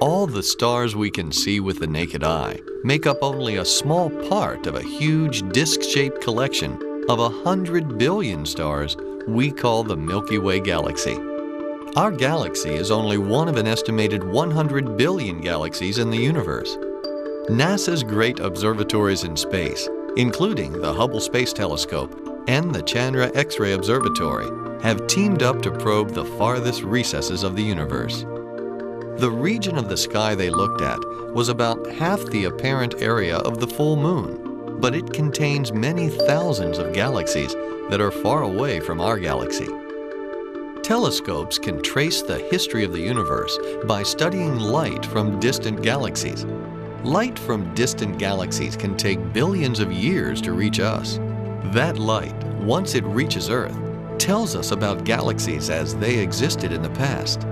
All the stars we can see with the naked eye make up only a small part of a huge disc-shaped collection of a hundred billion stars we call the Milky Way galaxy. Our galaxy is only one of an estimated 100 billion galaxies in the universe. NASA's great observatories in space, including the Hubble Space Telescope and the Chandra X-ray Observatory, have teamed up to probe the farthest recesses of the universe. The region of the sky they looked at was about half the apparent area of the full moon, but it contains many thousands of galaxies that are far away from our galaxy. Telescopes can trace the history of the universe by studying light from distant galaxies. Light from distant galaxies can take billions of years to reach us. That light, once it reaches Earth, tells us about galaxies as they existed in the past.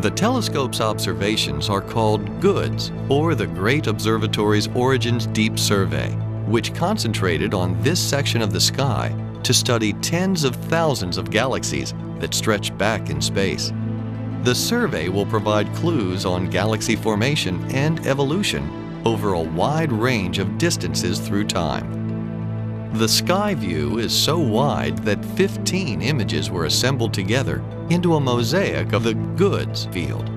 The telescope's observations are called GOODS, or the Great Observatory's Origins Deep Survey, which concentrated on this section of the sky to study tens of thousands of galaxies that stretch back in space. The survey will provide clues on galaxy formation and evolution over a wide range of distances through time. The sky view is so wide that 15 images were assembled together into a mosaic of the goods field.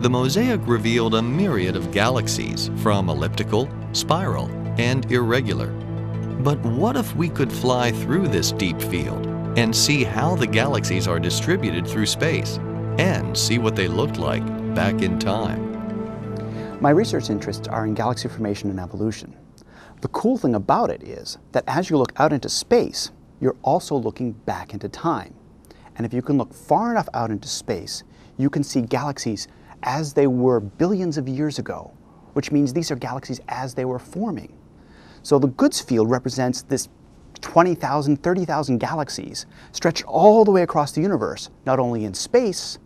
The mosaic revealed a myriad of galaxies from elliptical, spiral, and irregular. But what if we could fly through this deep field and see how the galaxies are distributed through space and see what they looked like back in time? My research interests are in galaxy formation and evolution. The cool thing about it is that as you look out into space, you're also looking back into time. And if you can look far enough out into space, you can see galaxies as they were billions of years ago, which means these are galaxies as they were forming. So the Goods field represents this 20,000, 30,000 galaxies stretched all the way across the universe, not only in space,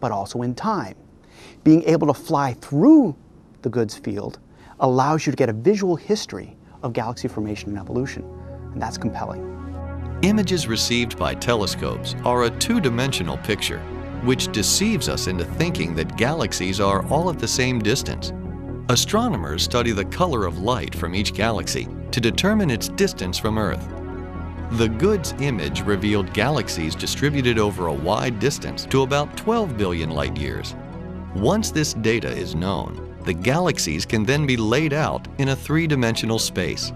but also in time. Being able to fly through the Goods field allows you to get a visual history of galaxy formation and evolution, and that's compelling. Images received by telescopes are a two-dimensional picture, which deceives us into thinking that galaxies are all at the same distance. Astronomers study the color of light from each galaxy to determine its distance from Earth. The GOODS image revealed galaxies distributed over a wide distance to about 12 billion light years. Once this data is known, the galaxies can then be laid out in a three-dimensional space.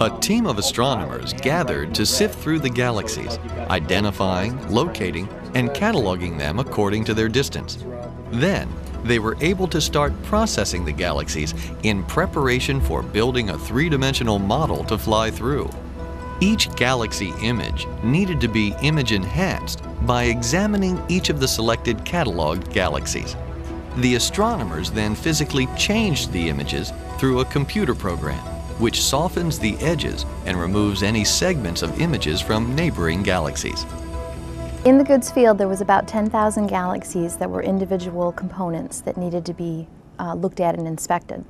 A team of astronomers gathered to sift through the galaxies, identifying, locating, and cataloging them according to their distance. Then, they were able to start processing the galaxies in preparation for building a three-dimensional model to fly through. Each galaxy image needed to be image enhanced by examining each of the selected cataloged galaxies. The astronomers then physically changed the images through a computer program, which softens the edges and removes any segments of images from neighboring galaxies. In the goods field, there was about 10,000 galaxies that were individual components that needed to be uh, looked at and inspected.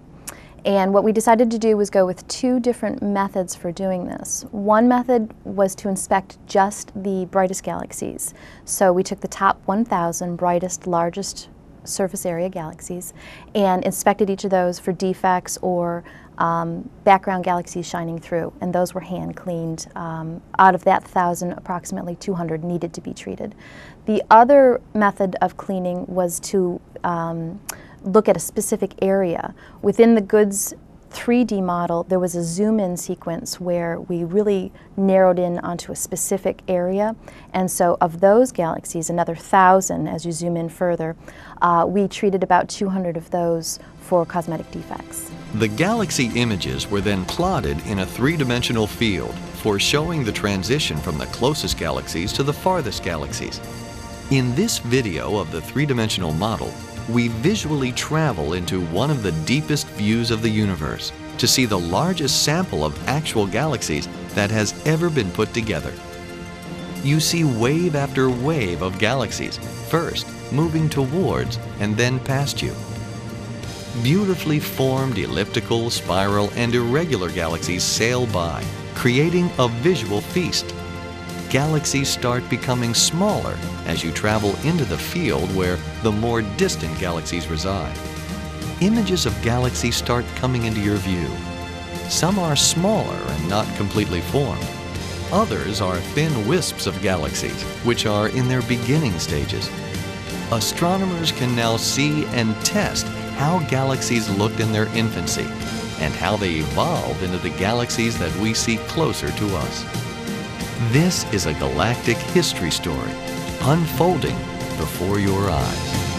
And what we decided to do was go with two different methods for doing this. One method was to inspect just the brightest galaxies. So we took the top 1,000 brightest, largest surface area galaxies and inspected each of those for defects or um, background galaxies shining through, and those were hand cleaned. Um, out of that thousand, approximately 200 needed to be treated. The other method of cleaning was to um, look at a specific area. Within the goods 3D model, there was a zoom in sequence where we really narrowed in onto a specific area. And so, of those galaxies, another thousand as you zoom in further, uh, we treated about 200 of those for cosmetic defects. The galaxy images were then plotted in a three dimensional field for showing the transition from the closest galaxies to the farthest galaxies. In this video of the three dimensional model, we visually travel into one of the deepest views of the universe to see the largest sample of actual galaxies that has ever been put together. You see wave after wave of galaxies, first moving towards and then past you. Beautifully formed elliptical, spiral, and irregular galaxies sail by, creating a visual feast galaxies start becoming smaller as you travel into the field where the more distant galaxies reside. images of galaxies start coming into your view. Some are smaller and not completely formed. Others are thin wisps of galaxies, which are in their beginning stages. Astronomers can now see and test how galaxies looked in their infancy and how they evolved into the galaxies that we see closer to us. This is a galactic history story unfolding before your eyes.